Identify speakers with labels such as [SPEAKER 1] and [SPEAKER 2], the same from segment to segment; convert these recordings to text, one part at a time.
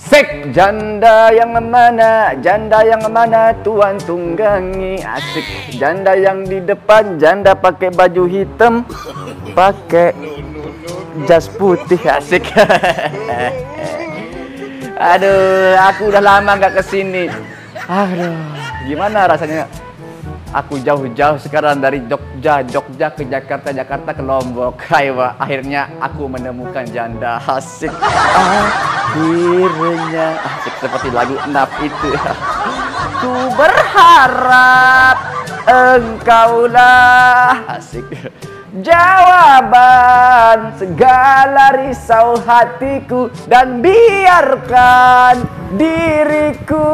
[SPEAKER 1] Sek janda yang mana, janda yang mana tuan tunggangi asik. Janda yang di depan, janda pakai baju hitam, pakai jas putih asik. Aduh, aku udah lama nggak kesini. Aduh, gimana rasanya? Aku jauh-jauh sekarang dari Jogja, Jogja ke Jakarta, Jakarta ke Lombok. Ayo, akhirnya aku menemukan janda asik. Akhirnya asik seperti lagu Naf itu. Ku berharap engkaulah asik. Jawaban segala risau hatiku dan biarkan diriku.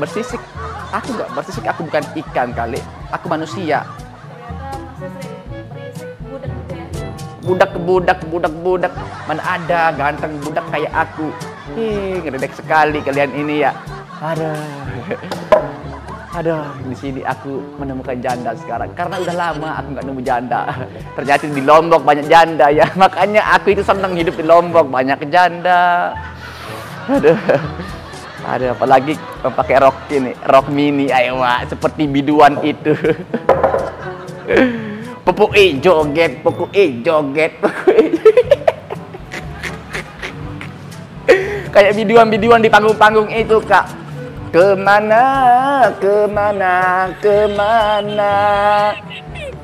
[SPEAKER 1] Bersisik. Aku nggak bersisik aku bukan ikan kali. Aku manusia. Budak budak budak budak mana ada ganteng budak kayak aku? Ih, ngedek sekali kalian ini ya. Ada. Aduh, di sini aku menemukan janda sekarang. Karena udah lama aku nggak nemu janda. Ternyata di Lombok banyak janda ya, makanya aku itu senang hidup di Lombok. Banyak janda. Aduh. Ada apalagi pakai rok ini, rok mini ayo Wak, seperti biduan itu. Pupuk e joget, pupuk e joget. Kayak biduan-biduan di panggung-panggung itu, Kak. Ke mana, ke mana, ke mana.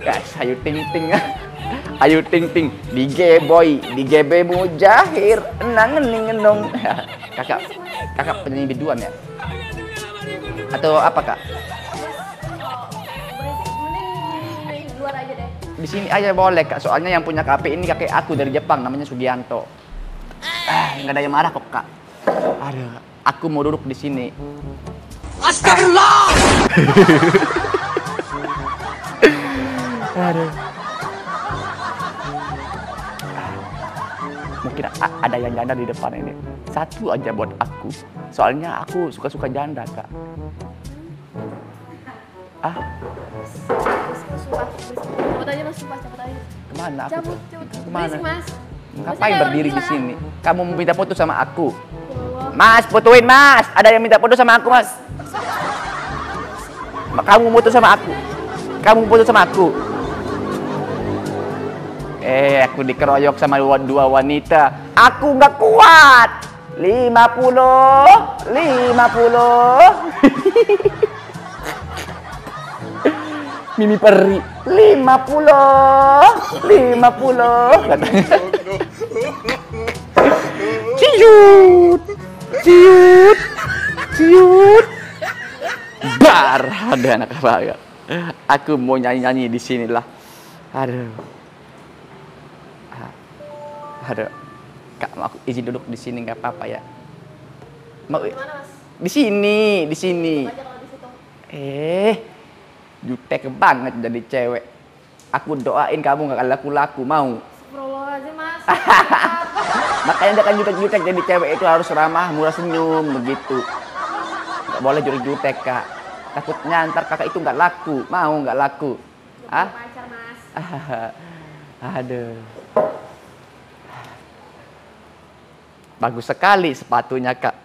[SPEAKER 1] Guys, ayo ting ting. Ayo ting ting. Di boy, di GB mujahir, enang ning enong. Kakak, kakak penyanyi biduan ya? Atau apa kak? Di sini aja boleh kak, soalnya yang punya KP ini kakek aku dari Jepang, namanya Sugianto. Ah, nggak ada yang marah kok kak. Aduh, aku mau duduk di sini.
[SPEAKER 2] Astagfirullah!
[SPEAKER 1] Aduh. Mungkin ada yang janda di depan ini. Satu aja buat aku. Soalnya aku suka-suka janda, Kak. Ah,
[SPEAKER 3] Cabut aja mas, sumpah cabut aja.
[SPEAKER 1] ke mana aku?
[SPEAKER 3] Cabut, cabut.
[SPEAKER 1] Ke
[SPEAKER 3] mana? Mas.
[SPEAKER 1] Ngapain berdiri di sini? Kamu mau minta foto sama aku? Mas, fotoin mas. Ada yang minta foto sama aku, mas. Ma- Kamu foto sama aku. Kamu foto sama aku. Eh, aku dikeroyok sama dua, wanita. Aku nggak kuat. 50, 50. Mimi Peri, 50, 50. Katanya. Ciut, ciut, ciut. Bar, ada anak apa Aku mau nyanyi-nyanyi di sinilah. Aduh. Ah, Aduh. Kak, mau aku izin duduk di sini nggak apa-apa ya? Mau di sini, di sini. Eh, jutek banget jadi cewek. Aku doain kamu nggak laku-laku mau.
[SPEAKER 3] Astagfirullahaladzim mas.
[SPEAKER 1] Makanya jangan jutek-jutek jadi cewek itu harus ramah, murah senyum begitu. Nggak boleh jutek-jutek kak. Takutnya ntar kakak itu nggak laku, mau nggak laku. Ah,
[SPEAKER 3] Pacar mas.
[SPEAKER 1] aduh. Bagus sekali sepatunya kak.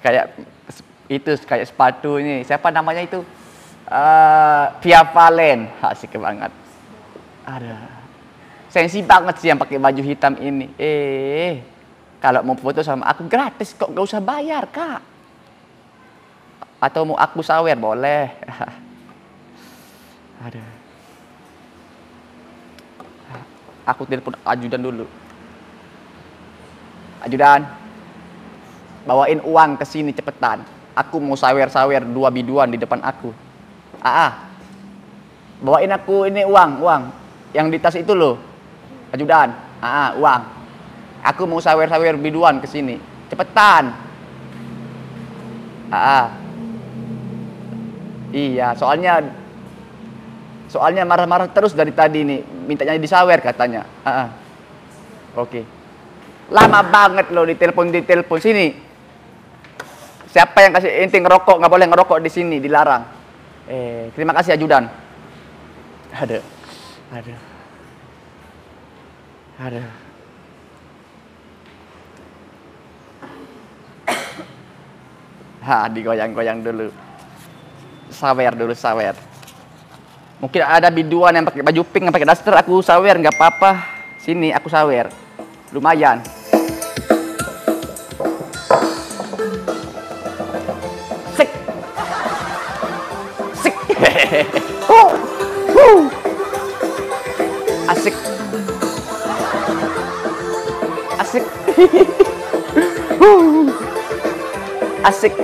[SPEAKER 1] Kayak itu kayak sepatu ini. Siapa namanya itu? Eh, Via Valen. Asik banget. Aduh. Sensi banget sih yang pakai baju hitam ini. Eh, kalau mau foto sama aku gratis kok, gak usah bayar kak. Atau mau aku sawer boleh. Aduh. Aku telepon ajudan dulu. Ajudan, bawain uang ke sini cepetan. Aku mau sawer-sawer dua biduan di depan aku. Ah, ah. bawain aku ini uang, uang. Yang di tas itu loh. Ajudan, ah, ah, uang. Aku mau sawer-sawer biduan ke sini. Cepetan. Ah. Iya, soalnya soalnya marah-marah terus dari tadi nih, mintanya disawer katanya. Ah. Oke. Lama banget loh ditelepon ditelepon sini. Siapa yang kasih inti ngerokok nggak boleh ngerokok di sini dilarang. Eh, terima kasih ajudan. Aduh, aduh. Aduh. Ha, digoyang-goyang dulu. Sawer dulu, sawer. Mungkin ada biduan yang pakai baju pink, yang pakai daster, aku sawer, nggak apa-apa. Sini, aku sawer. Lumayan. Asik. Huh. Asik.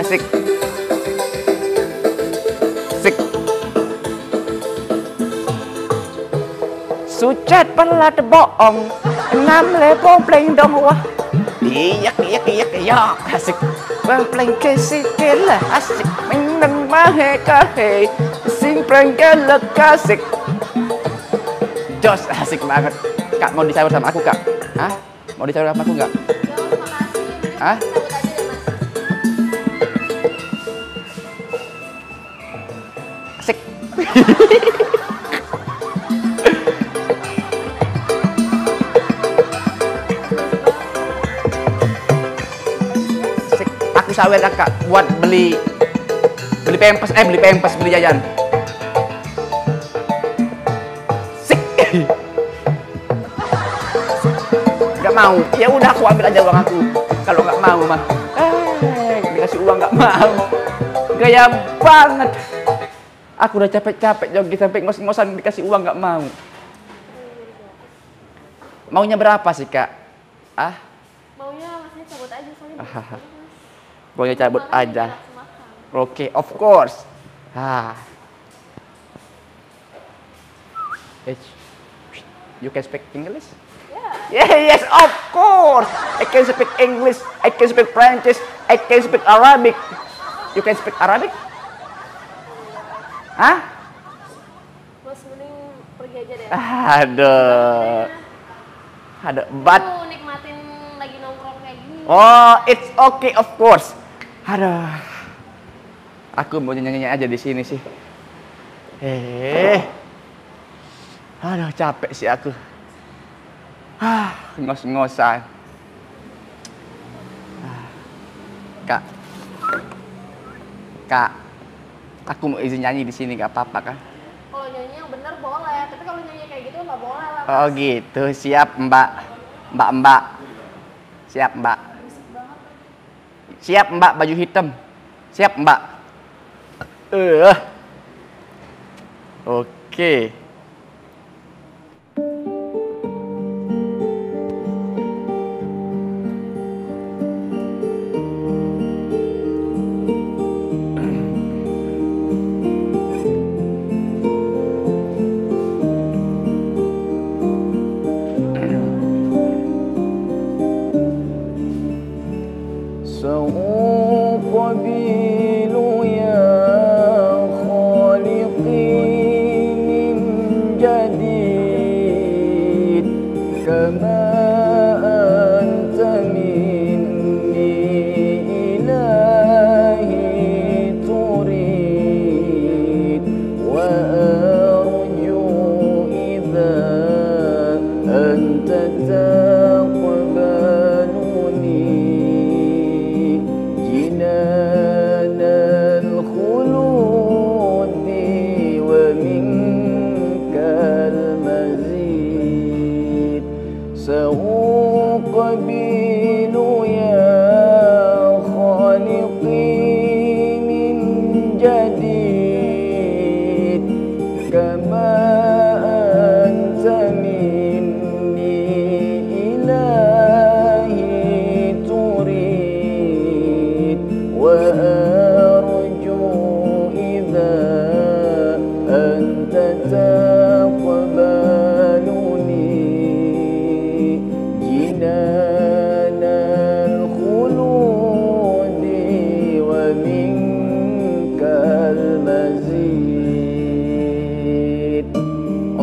[SPEAKER 1] Asik. Asik. Sucat pelat bohong Enam lebong pleng dong wah Iyak iyak iyak iyak Asik Bang pleng kesikil Asik Menang mahe kahe Sing pleng kelek kasik Jos asik banget Kak mau disawer sama aku kak? Hah? Mau disawer sama aku nggak? Hah? Asik. Asik. Aku sawer kakak buat beli beli pempes eh beli pempes beli jajan. Sik. Mau. Ya udah aku ambil aja uang aku. Kalau nggak mau mah. Eh, dikasih uang nggak mau. Gaya banget. Aku udah capek-capek jogging sampai ngos-ngosan dikasih uang nggak mau. Maunya berapa sih kak? Ah,
[SPEAKER 3] Maunya masnya cabut aja soalnya.
[SPEAKER 1] Ah, maunya cabut aja. Oke, of course. Ah. You can speak English? Yeah, yes, of course. I can speak English. I can speak French. I can speak Arabic. You can speak Arabic? Hah?
[SPEAKER 3] Mas mending pergi aja deh.
[SPEAKER 1] Aduh. But
[SPEAKER 3] Tuh nikmatin lagi nongkrong kayak gini.
[SPEAKER 1] Oh, it's okay of course. Aduh. Aku mau nyanyi aja di sini sih. Eh. Aduh, capek sih aku. Ah, ngos-ngosan. Ah, Kak. Kak. Aku mau izin nyanyi di sini gak apa-apa kan?
[SPEAKER 3] Kalau nyanyi yang bener boleh, tapi kalau nyanyi kayak gitu nggak boleh lah.
[SPEAKER 1] Oh gitu, siap Mbak. Mbak Mbak. Siap Mbak. Siap Mbak baju hitam. Siap Mbak. Eh. Uh. Oke. Okay.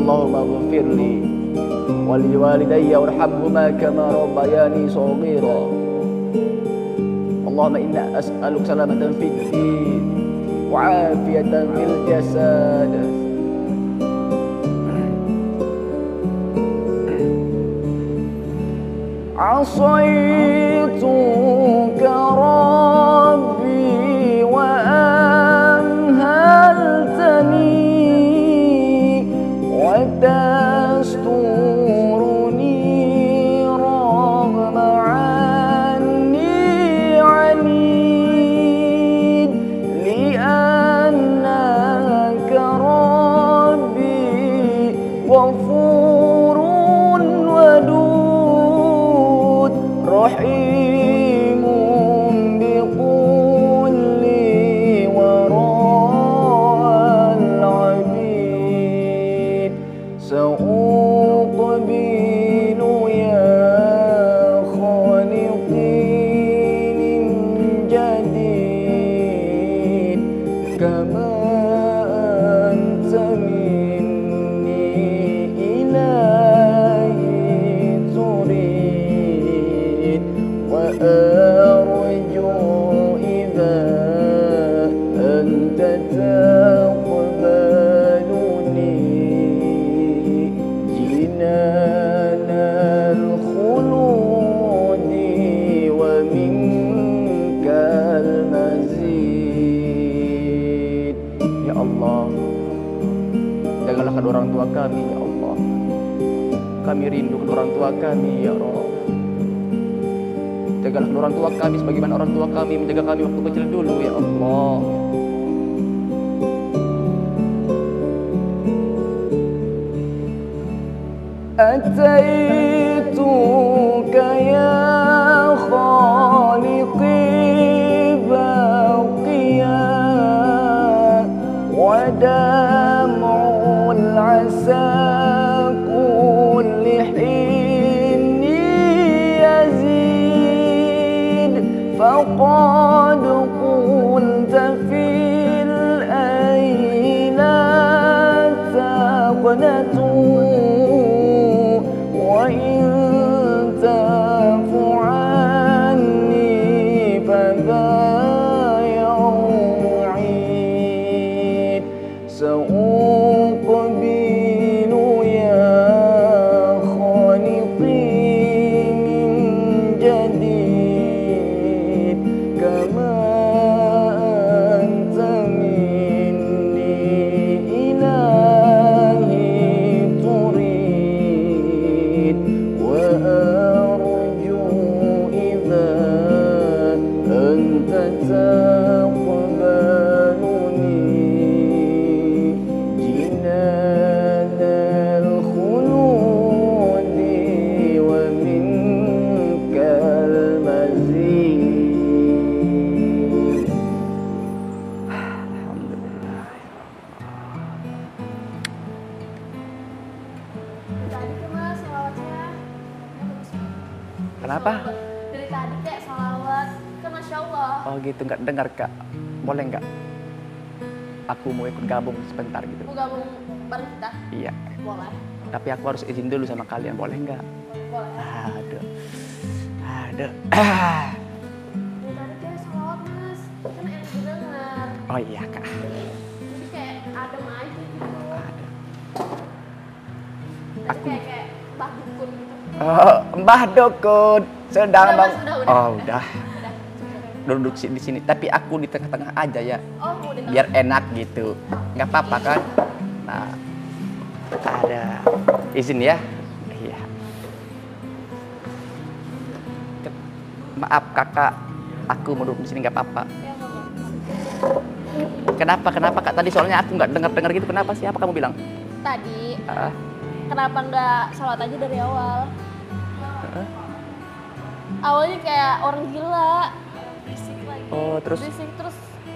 [SPEAKER 1] اللهم اغفر لي ولوالدي وارحمهما كما ربياني صغيرا. اللهم إنا أسألك سلامة في الدين وعافية في الجسد. عصيت ada gabung sebentar gitu.
[SPEAKER 3] Mau gabung bareng kita?
[SPEAKER 1] Iya.
[SPEAKER 3] Boleh.
[SPEAKER 1] Tapi aku harus izin dulu sama kalian, boleh nggak?
[SPEAKER 3] Boleh.
[SPEAKER 1] Aduh. Aduh.
[SPEAKER 3] Kan didengar.
[SPEAKER 1] Oh iya kak.
[SPEAKER 3] Jadi kayak adem aja gitu. Tadi
[SPEAKER 1] Aku-
[SPEAKER 3] kayak kayak bah dukun gitu.
[SPEAKER 1] Oh, Mbah Dokun sedang
[SPEAKER 3] Udah,
[SPEAKER 1] bang.
[SPEAKER 3] Mas, udah, udah,
[SPEAKER 1] oh
[SPEAKER 3] udah.
[SPEAKER 1] Duduk di sini. Tapi aku di tengah-tengah aja ya.
[SPEAKER 3] Oh
[SPEAKER 1] biar enak gitu nggak apa-apa kan nah ada izin ya iya maaf kakak aku mau duduk di sini nggak apa-apa
[SPEAKER 3] Ya, mau.
[SPEAKER 1] kenapa kenapa kak tadi soalnya aku nggak dengar dengar gitu kenapa sih apa kamu bilang
[SPEAKER 3] Tadi
[SPEAKER 1] Ah,
[SPEAKER 3] kenapa nggak sholat aja dari awal?
[SPEAKER 1] ah.
[SPEAKER 3] Awalnya kayak orang gila.
[SPEAKER 1] Oh, terus?
[SPEAKER 3] terus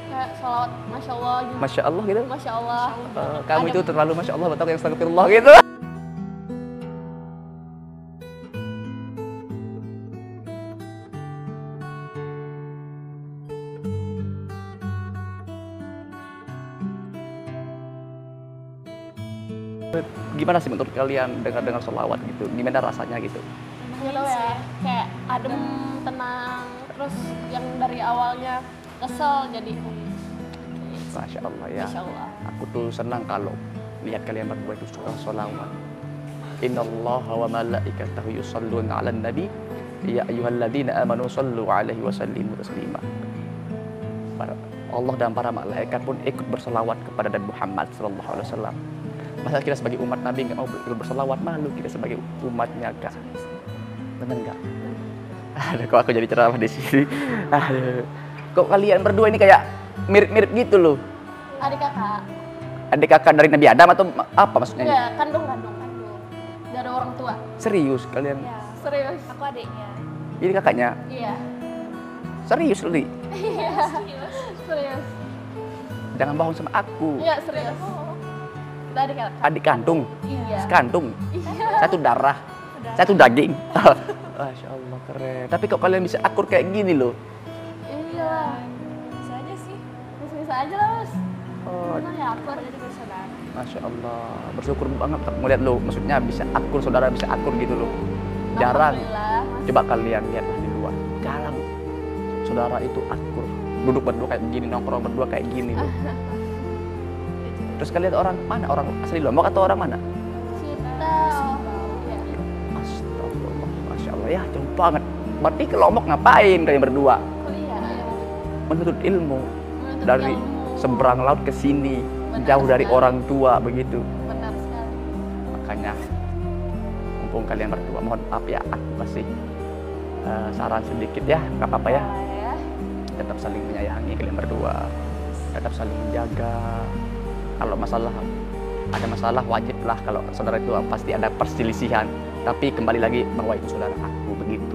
[SPEAKER 3] kayak sholawat, masya Allah gitu.
[SPEAKER 1] masya Allah gitu
[SPEAKER 3] Masya Allah.
[SPEAKER 1] Eh, kamu
[SPEAKER 3] Ada-
[SPEAKER 1] itu terlalu masya Allah betul yang astagfirullah gitu gimana sih menurut kalian dengar dengar solawat gitu gimana rasanya gitu
[SPEAKER 3] Gak tau ya, kayak adem, tenang. Terus yang dari awalnya kesel jadi
[SPEAKER 1] masya Allah ya
[SPEAKER 3] Masya Allah.
[SPEAKER 1] aku tuh senang kalau lihat kalian berdua itu suka solawat Inna Allah wa malaikatahu yusalluna ala nabi Ya ayyuhalladzina amanu sallu alaihi wa sallimu taslima. Allah dan para malaikat pun ikut berselawat kepada Nabi Muhammad sallallahu alaihi wasallam. Masa kita sebagai umat Nabi nggak mau ikut berselawat malu kita sebagai umatnya kak. Bener nggak? Aduh, kok aku jadi ceramah di sini. Aduh. Kok kalian berdua ini kayak mirip-mirip gitu loh.
[SPEAKER 3] Adik kakak.
[SPEAKER 1] Adik kakak dari Nabi Adam atau apa maksudnya? ini?
[SPEAKER 3] Enggak, kandung kandung kandung. Dari orang tua.
[SPEAKER 1] Serius kalian?
[SPEAKER 4] Ya,
[SPEAKER 3] Serius.
[SPEAKER 4] aku adiknya.
[SPEAKER 1] Ini kakaknya?
[SPEAKER 3] Iya.
[SPEAKER 1] Serius Li?
[SPEAKER 3] Iya. Serius.
[SPEAKER 1] Jangan bohong sama aku.
[SPEAKER 3] Iya, serius. Kita adik kakak.
[SPEAKER 1] Adik kandung,
[SPEAKER 3] Iya.
[SPEAKER 1] sekantung,
[SPEAKER 3] Iya.
[SPEAKER 1] satu darah, satu daging. Masya Allah keren. Tapi kok kalian bisa akur kayak gini loh?
[SPEAKER 3] Iya.
[SPEAKER 4] Bisa aja sih.
[SPEAKER 3] Bisa-bisa aja lah, Mas.
[SPEAKER 1] Oh,
[SPEAKER 3] Senang ya aku.
[SPEAKER 4] Jadi bersaudara.
[SPEAKER 1] Masya Allah, bersyukur banget melihat lo. Maksudnya bisa akur, saudara bisa akur gitu loh. Jarang. Coba kalian lihatlah di luar. Jarang saudara itu akur. Duduk berdua kayak begini, nongkrong berdua kayak gini loh. Terus kalian orang mana? Orang asli Lombok atau orang mana?
[SPEAKER 3] Kita. Iya.
[SPEAKER 1] Masya Allah ya jauh banget. Berarti ke Lombok ngapain kalian berdua?
[SPEAKER 3] Kuliah.
[SPEAKER 1] Menuntut ilmu
[SPEAKER 3] Menuntut
[SPEAKER 1] dari
[SPEAKER 3] ilmu.
[SPEAKER 1] seberang laut ke sini, jauh dari
[SPEAKER 3] sekali.
[SPEAKER 1] orang tua begitu.
[SPEAKER 3] Benar sekali.
[SPEAKER 1] Makanya mumpung kalian berdua, mohon maaf ya aku kasih eh, saran sedikit ya, nggak apa-apa ya.
[SPEAKER 3] Boleh.
[SPEAKER 1] Tetap saling menyayangi kalian berdua, tetap saling menjaga. Kalau masalah ada masalah wajiblah kalau saudara itu pasti ada perselisihan. Tapi kembali lagi bahwa itu saudara aku begitu.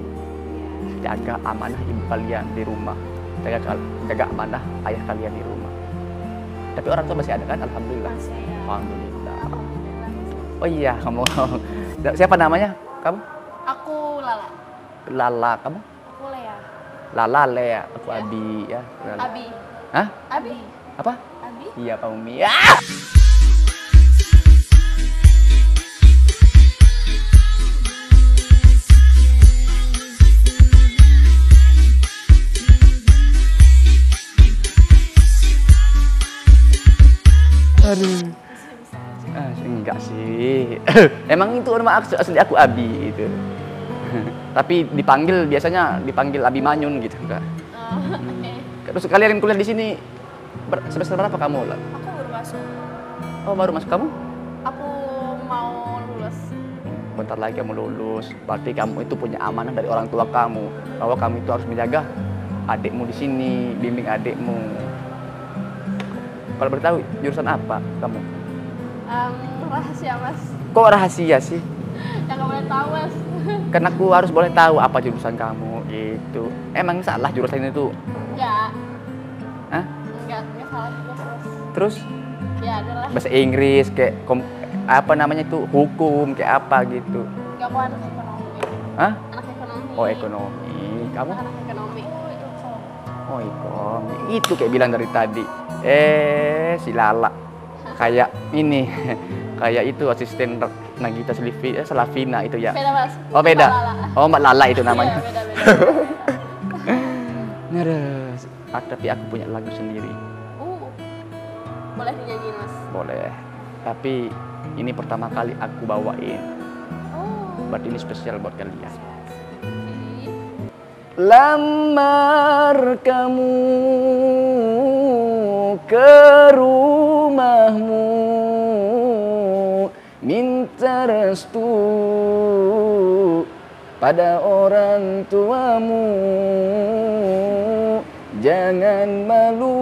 [SPEAKER 1] Jaga amanah ibu kalian di rumah, jaga jaga amanah ayah kalian di rumah. Tapi orang tua masih ada kan? Alhamdulillah.
[SPEAKER 4] Masih ya.
[SPEAKER 1] Alhamdulillah.
[SPEAKER 3] Alhamdulillah.
[SPEAKER 1] Oh iya, kamu siapa namanya? Kamu?
[SPEAKER 3] Aku Lala.
[SPEAKER 1] Lala, kamu?
[SPEAKER 4] Aku Lea.
[SPEAKER 1] Lala Lea, aku
[SPEAKER 3] Ya.
[SPEAKER 1] Abi ya. Lala.
[SPEAKER 3] Abi.
[SPEAKER 1] Hah?
[SPEAKER 3] Abi.
[SPEAKER 1] Apa?
[SPEAKER 3] Abi.
[SPEAKER 1] Iya, Pak Umi. Ah! Aduh. Ah, enggak sih. Emang itu nama asli, asli aku Abi itu. Tapi dipanggil biasanya dipanggil Abi Manyun gitu enggak.
[SPEAKER 3] Oh, Oke.
[SPEAKER 1] Terus kalian yang kuliah di sini ber- semester berapa kamu?
[SPEAKER 4] Aku baru masuk.
[SPEAKER 1] Oh baru masuk kamu?
[SPEAKER 3] Aku mau lulus.
[SPEAKER 1] Bentar lagi kamu lulus. Berarti kamu itu punya amanah dari orang tua kamu bahwa kamu itu harus menjaga adikmu di sini, bimbing adikmu. Kalau bertahu jurusan apa kamu?
[SPEAKER 3] Em, rahasia mas.
[SPEAKER 1] Kok rahasia sih?
[SPEAKER 3] Yang nggak boleh tahu mas.
[SPEAKER 1] Karena aku harus boleh tahu apa jurusan kamu gitu. Emang salah jurusan itu?
[SPEAKER 3] Enggak.
[SPEAKER 1] Hah?
[SPEAKER 3] Enggak, enggak salah juga.
[SPEAKER 1] Terus
[SPEAKER 3] Ya adalah.
[SPEAKER 1] bahasa Inggris kayak kom- apa namanya itu hukum kayak apa gitu?
[SPEAKER 3] Enggak aku anak ekonomi.
[SPEAKER 1] Hah?
[SPEAKER 3] Anak ekonomi.
[SPEAKER 1] Oh ekonomi. Kamu?
[SPEAKER 3] Anak ekonomi.
[SPEAKER 1] Oh ekonomi. Itu kayak bilang dari tadi. Eh si Lala. Kayak ini. Kayak itu asisten Nagita Slivi, eh, Slavina itu ya.
[SPEAKER 3] Beda mas.
[SPEAKER 1] Oh beda.
[SPEAKER 3] Lala.
[SPEAKER 1] Oh Mbak Lala itu namanya.
[SPEAKER 3] Iya, beda beda.
[SPEAKER 1] Ngeres. Ah, tapi aku punya lagu sendiri.
[SPEAKER 3] uh. Boleh dinyanyiin mas.
[SPEAKER 1] Boleh. Tapi ini pertama kali aku bawain.
[SPEAKER 3] Oh.
[SPEAKER 1] Berarti ini spesial buat kalian. Lamar kamu ke rumahmu. Minta restu pada orang tuamu. Jangan malu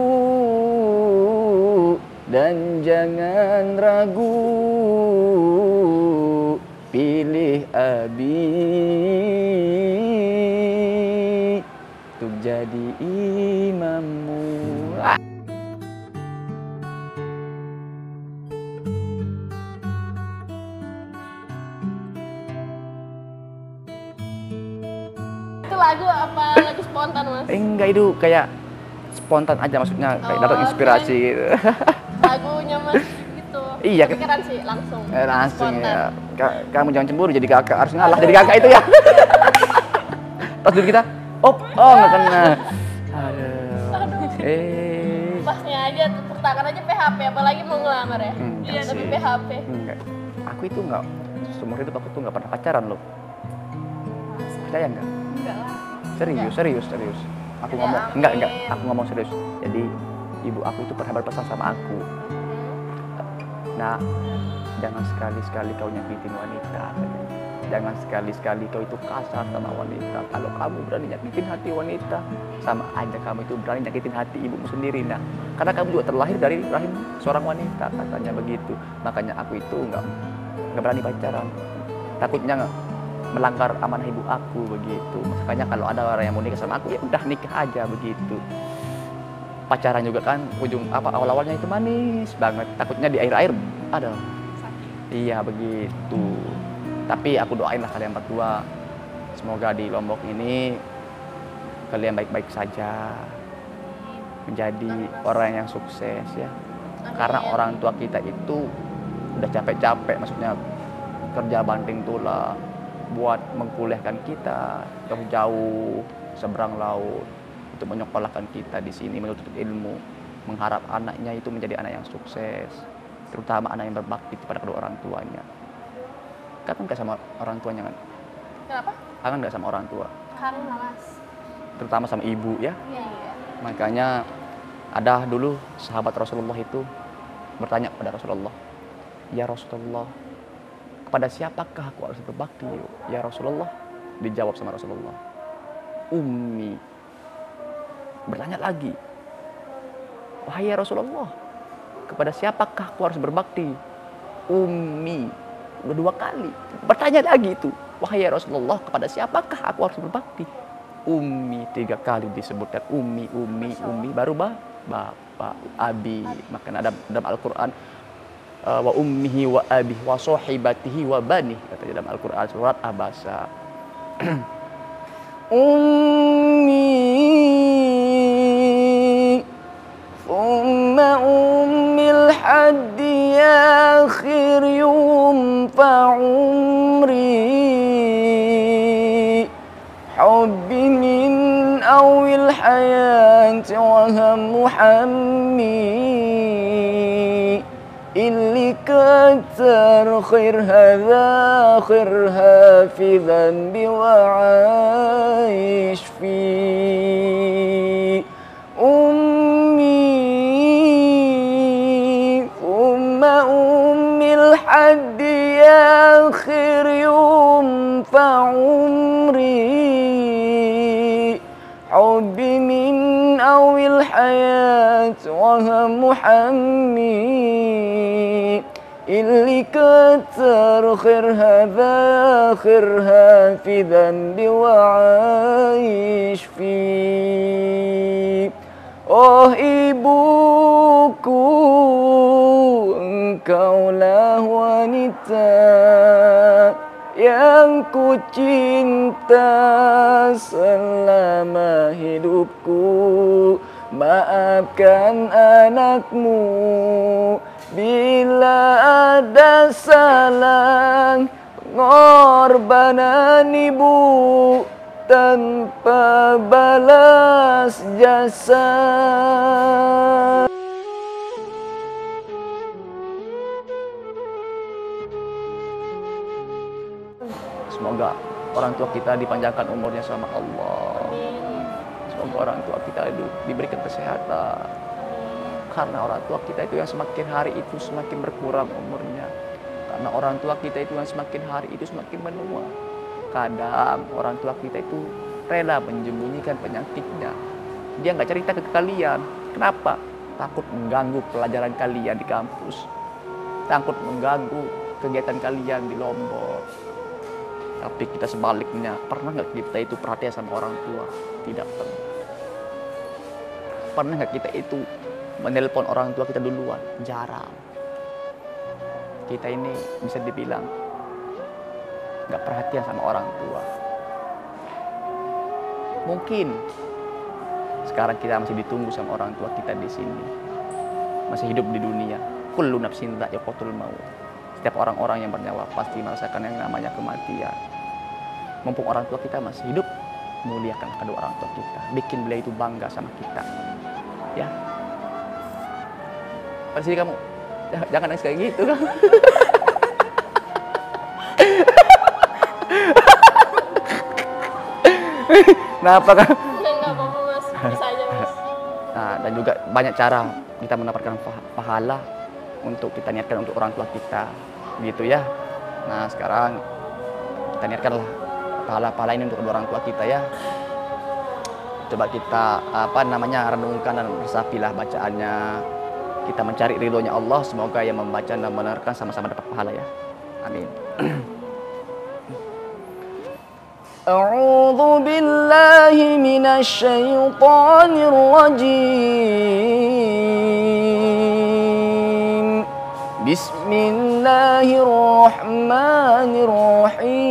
[SPEAKER 1] dan jangan ragu. Pilih Abi
[SPEAKER 3] lagu apa lagu spontan mas?
[SPEAKER 1] Eh, enggak itu kayak spontan aja maksudnya kayak dapat
[SPEAKER 3] Oh,
[SPEAKER 1] inspirasi
[SPEAKER 3] oke.
[SPEAKER 1] gitu.
[SPEAKER 3] Lagunya mas gitu.
[SPEAKER 1] Iya,
[SPEAKER 3] Kepikiran sih langsung.
[SPEAKER 1] Eh, langsung
[SPEAKER 3] Spontan.
[SPEAKER 1] ya. Ka- kamu jangan cemburu jadi kakak harus ngalah jadi kakak itu ya. Pas dulu kita, op, oh nggak kena. Aduh. Eh,
[SPEAKER 3] Pasnya aja tepuk tangan aja PHP apalagi mau ngelamar ya.
[SPEAKER 1] Enggak
[SPEAKER 3] Iya tapi. PHP.
[SPEAKER 1] enggak. Aku itu nggak seumur hidup aku tuh nggak pernah pacaran loh. Percaya nggak?
[SPEAKER 4] Enggak.
[SPEAKER 1] Serius, serius, serius. Aku ngomong, enggak, enggak. Aku ngomong serius. Jadi ibu aku itu pernah berpesan sama aku. Nah, jangan sekali-sekali kau nyakitin wanita. Jangan sekali-sekali kau itu kasar sama wanita. Kalau kamu berani nyakitin hati wanita, sama aja kamu itu berani nyakitin hati ibumu sendiri. Nah, karena kamu juga terlahir dari rahim seorang wanita, katanya begitu. Makanya aku itu enggak nggak berani pacaran. Takutnya melanggar amanah ibu aku begitu. Makanya kalau ada orang yang mau nikah sama aku ya udah nikah aja begitu. Pacaran juga kan ujung apa awal-awalnya itu manis banget. Takutnya di air-air ada. Iya begitu. Tapi aku doain lah kalian berdua. Semoga di Lombok ini kalian baik-baik saja. Menjadi orang yang sukses ya. Karena orang tua kita itu udah capek-capek maksudnya kerja banting tulang buat mengkuliahkan kita jauh-jauh seberang laut untuk menyekolahkan kita di sini menuntut ilmu mengharap anaknya itu menjadi anak yang sukses terutama anak yang berbakti kepada kedua orang tuanya kangen nggak sama orang tuanya kan
[SPEAKER 3] Kenapa?
[SPEAKER 1] kangen nggak sama orang tua
[SPEAKER 3] Kangen lah mas.
[SPEAKER 1] terutama sama ibu ya
[SPEAKER 3] Iya iya.
[SPEAKER 1] makanya ada dulu sahabat Rasulullah itu bertanya kepada Rasulullah ya Rasulullah kepada siapakah aku harus berbakti ya Rasulullah? Dijawab sama Rasulullah. Ummi. Bertanya lagi. Wahai ya Rasulullah kepada siapakah aku harus berbakti? Ummi. Udah dua kali. Bertanya lagi itu. Wahai ya Rasulullah kepada siapakah aku harus berbakti? Ummi. Tiga kali disebutkan ummi ummi ummi. Baru bah bapak abi. Makanya ada dalam Al-Qur'an wa ummihi wa abih wa sahibatihi wa bani kata dalam Al-Qur'an surat Abasa. Ummi كتر خيرها ذا خيرها في ذنبي وعايش فيه أمي. ثم الحد يا آخر يوم فعمري حبي من أول الحياة وهم حمي اللي كتر خيرها ذا خيرها في ذنبي وعايش فيه Oh ibuku, engkaulah wanita yang ku cinta selama hidupku. Maafkan anakmu bila ada salah pengorbanan ibu tanpa balas jasa. Semoga orang tua kita dipanjangkan umurnya sama Allah. Semoga orang tua kita diberikan kesehatan. Karena orang tua kita itu yang semakin hari itu semakin berkurang umurnya. Karena orang tua kita itu yang semakin hari itu semakin menua. Kadang orang tua kita itu rela menyembunyikan penyakitnya. Dia nggak cerita ke kalian. Kenapa? Takut mengganggu pelajaran kalian di kampus. Takut mengganggu kegiatan kalian di Lombok. Tapi kita sebaliknya, pernah nggak kita itu perhatian sama orang tua? Tidak pernah. Pernah nggak kita itu menelpon orang tua kita duluan? Jarang. Kita ini bisa dibilang nggak perhatian sama orang tua. Mungkin sekarang kita masih ditunggu sama orang tua kita di sini. Masih hidup di dunia. Kullu nafsin dha'iqatul maut. Setiap orang-orang yang bernyawa pasti merasakan yang namanya kematian. Mumpung orang tua kita masih hidup, muliakan kedua orang tua kita. Bikin beliau itu bangga sama kita. Ya. Pada sini kamu jangan- nangis kayak gitu kamu. Kenapa kan?
[SPEAKER 3] Enggak apa-apa mas.
[SPEAKER 1] Nah, dan juga banyak cara kita mendapatkan pah- pahala untuk kita niatkan untuk orang tua kita, gitu ya. Nah, sekarang kita niatkanlah pahala-pahala ini untuk kedua orang tua kita ya. Coba kita apa namanya renungkan dan resapilah bacaannya Kita mencari ridhonya Allah. Semoga yang membaca dan menerangkan sama-sama dapat pahala ya. Amin. أعوذ بالله من الشيطان الرجيم بسم الله الرحمن الرحيم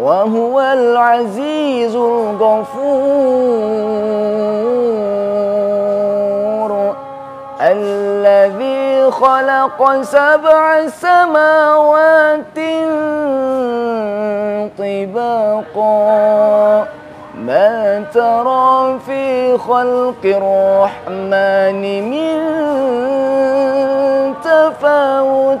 [SPEAKER 1] وهو العزيز الغفور الذي خلق سبع سماوات طباقا. ما ترى في خلق الرحمن من تفاوت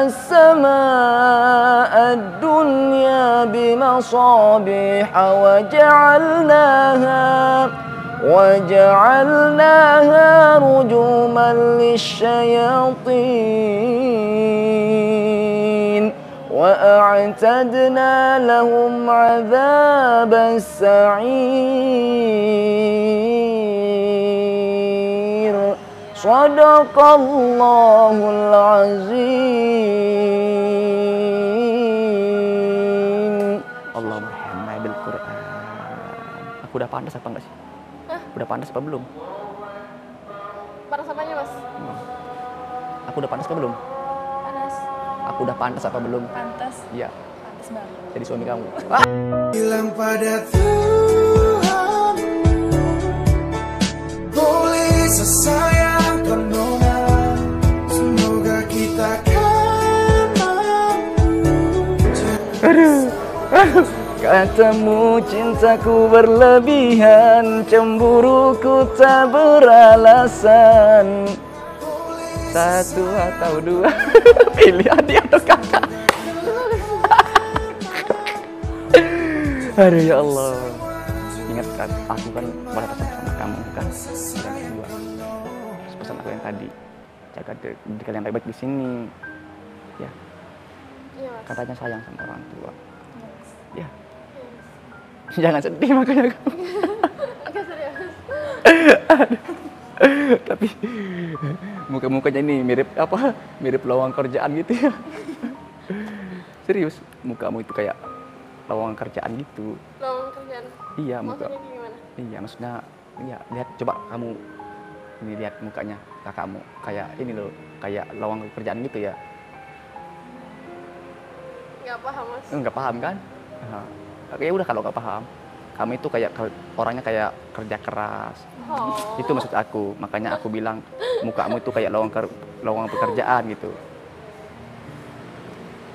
[SPEAKER 1] السماء الدنيا بمصابيح وجعلناها وجعلناها رجوما للشياطين. وأعتدنا لهم عذاب السعير. Sadaqallahul azim. Allah berhemai bil Quran. Aku udah pantas apa enggak sih? Hah? Udah pantas apa belum?
[SPEAKER 3] Pantas apanya, Mas? Hmm.
[SPEAKER 1] Aku udah pantas apa belum?
[SPEAKER 4] Panas.
[SPEAKER 1] Aku udah pantas apa belum?
[SPEAKER 4] Pantas.
[SPEAKER 1] Iya.
[SPEAKER 4] Pantas banget.
[SPEAKER 1] Jadi suami kamu.
[SPEAKER 5] Hilang pada Tuhan. Boleh sesayang
[SPEAKER 1] Katamu cintaku berlebihan Cemburuku tak beralasan. Satu atau dua. Pilih adik atau kakak. Aduh ya Allah. Ingat kan aku kan pesan sama kamu kan Yang kedua. Terus pesan aku yang tadi. Jaga di- didikan yang baik-baik di sini. Ya.
[SPEAKER 3] Iya
[SPEAKER 1] katanya sayang sama orang tua. Ya jangan sedih makanya kamu
[SPEAKER 3] Oke serius.
[SPEAKER 1] tapi muka-mukanya ini mirip apa mirip lowongan kerjaan gitu ya serius mukamu itu kayak lowongan kerjaan gitu
[SPEAKER 3] Lowongan kerjaan.
[SPEAKER 1] iya muka
[SPEAKER 3] Maksudnya gimana?
[SPEAKER 1] iya maksudnya iya lihat coba kamu ini lihat mukanya kakakmu kayak ini loh kayak lowongan kerjaan gitu ya
[SPEAKER 3] Nggak paham mas.
[SPEAKER 1] nggak paham kan Nah, ya udah kalau nggak paham kamu itu kayak orangnya kayak kerja keras.
[SPEAKER 3] Oh.
[SPEAKER 1] itu maksud aku. Makanya aku bilang mukamu itu kayak lowongan ker- lowongan pekerjaan gitu.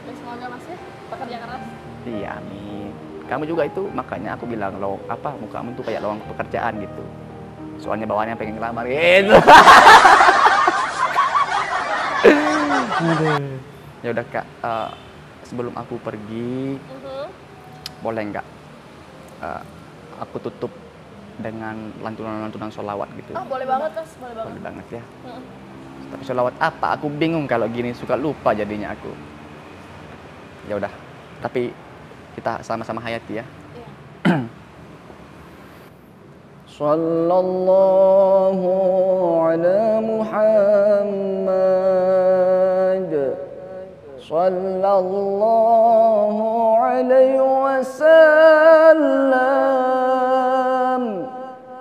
[SPEAKER 3] Ya, semoga mas ya pekerja keras.
[SPEAKER 1] iya amin. Kamu juga itu makanya aku bilang lo apa mukamu itu kayak lowongan pekerjaan gitu. Soalnya bawaannya pengen ngelamar gitu ya udah kak eh, sebelum aku pergi
[SPEAKER 3] Mhm
[SPEAKER 1] boleh nggak uh, aku tutup dengan lantunan-lantunan sholawat gitu.
[SPEAKER 3] Ah, boleh banget, Mas. Boleh banget.
[SPEAKER 1] Boleh banget ya.
[SPEAKER 3] Hmm.
[SPEAKER 1] Tapi sholawat apa? Aku bingung kalau gini, suka lupa jadinya aku. Ya udah, tapi kita sama-sama hayati ya.
[SPEAKER 3] Iya.
[SPEAKER 1] Sallallahu ala Muhammad صلى الله عليه وسلم.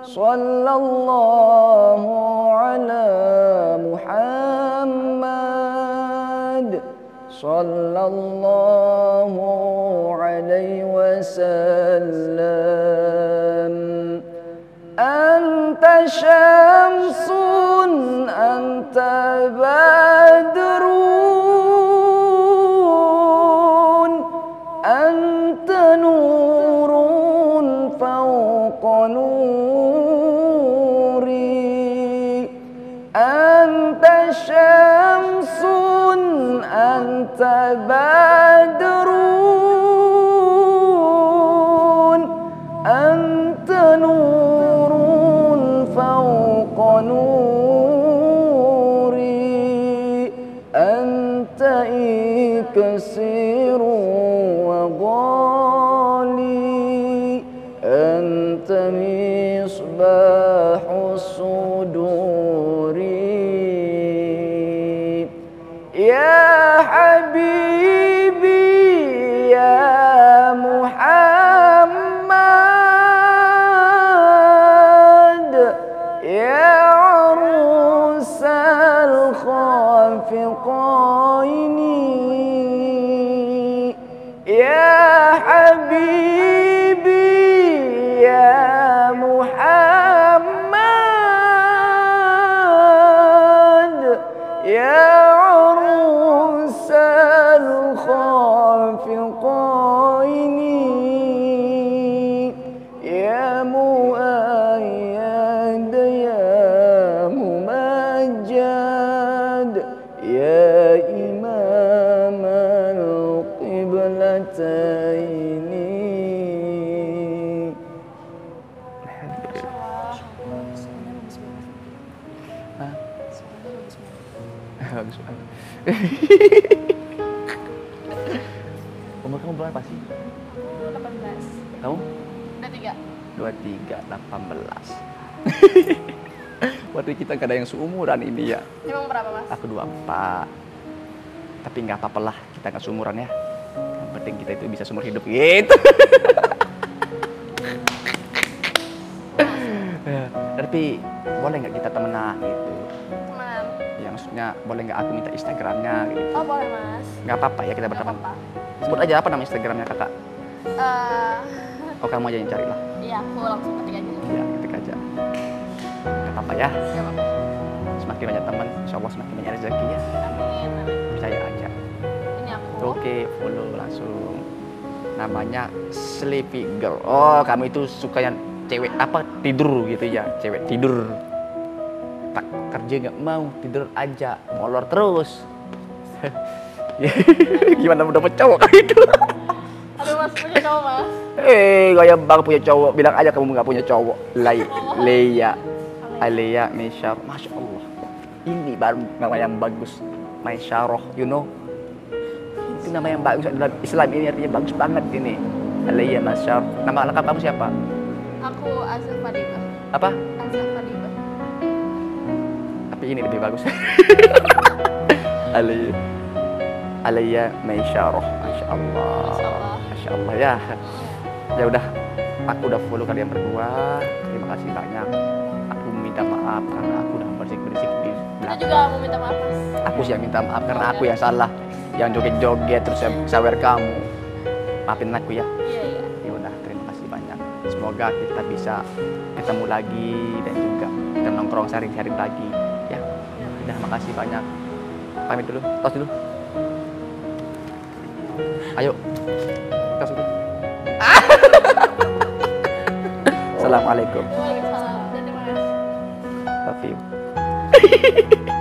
[SPEAKER 1] صلى الله على محمد. صلى الله عليه وسلم. أنت شمس أنت بدر بدر أنت نور فوق نوري. أنت إكسير وغالي. أنت مصباح الصدور. يا حبيبي Umur kamu berapa sih?
[SPEAKER 3] Aku 18.
[SPEAKER 1] Kamu?
[SPEAKER 3] Udah tiga.
[SPEAKER 1] 23, 18. Waktu kita gak ada yang seumuran ini ya.
[SPEAKER 3] Emang berapa mas?
[SPEAKER 1] Aku 24. Tapi nggak apa-apa lah, kita nggak seumuran ya. Yang penting kita itu bisa seumur hidup gitu. Tapi boleh nggak kita temenan gitu?
[SPEAKER 3] Teman.
[SPEAKER 1] Ya maksudnya boleh nggak aku minta Instagramnya gitu?
[SPEAKER 3] Oh boleh mas.
[SPEAKER 1] Nggak apa-apa ya kita
[SPEAKER 3] Gak
[SPEAKER 1] berteman.
[SPEAKER 3] apa-apa.
[SPEAKER 1] Sebut aja apa nama Instagramnya kakak?
[SPEAKER 3] Eh,
[SPEAKER 1] Oh kamu aja yang cari lah.
[SPEAKER 3] Iya aku langsung ketik aja.
[SPEAKER 1] Iya ketik aja. Nggak apa-apa ya.
[SPEAKER 3] Gak apa-apa.
[SPEAKER 1] Semakin banyak teman, insya Allah semakin banyak rezeki ya.
[SPEAKER 3] Amin.
[SPEAKER 1] Percaya aja.
[SPEAKER 3] Ini aku.
[SPEAKER 1] Oke, follow langsung. Namanya Sleepy Girl. Oh, kamu itu suka yang cewek apa tidur gitu ya, cewek tidur. Tak kerja nggak mau tidur aja, molor terus. Gimana dapet cowok kayak gitu?
[SPEAKER 3] Aduh mas punya cowok mas.
[SPEAKER 1] Eh, gaya bang punya cowok. Bilang aja kamu nggak punya cowok. Lay, Leia, Alea, Mesyar. Masya Allah. Ini baru nama yang bagus. Maisyarah, you know. Itu nama yang bagus dalam Islam ini artinya bagus banget ini. Alea, Masyar. Nama lengkap kamu siapa?
[SPEAKER 3] Aku Azul Fadibah.
[SPEAKER 1] Apa?
[SPEAKER 3] Azul Fadibah.
[SPEAKER 1] Tapi ini lebih bagus. Alea, Alea, Maisyarah. Masya Allah.
[SPEAKER 3] Masya Allah.
[SPEAKER 1] Ya. Ya udah, aku udah follow kalian berdua. Terima kasih banyak. Aku minta maaf karena aku udah berisik-berisik di
[SPEAKER 3] Kita
[SPEAKER 1] belakang.
[SPEAKER 3] juga mau minta maaf.
[SPEAKER 1] Aku sih yang minta maaf karena aku yang salah. Yang joget-joget terus yang sawer kamu. Maafin aku ya.
[SPEAKER 3] Iya iya.
[SPEAKER 1] Ya udah, terima kasih banyak. Semoga kita bisa ketemu lagi dan juga kita nongkrong sharing-sharing lagi. Ya, udah makasih banyak. Pamit dulu, tos dulu. Ayo, dulu. Assalamualaikum.
[SPEAKER 3] Waalaikumsalam. Terima kasih.
[SPEAKER 1] Love you.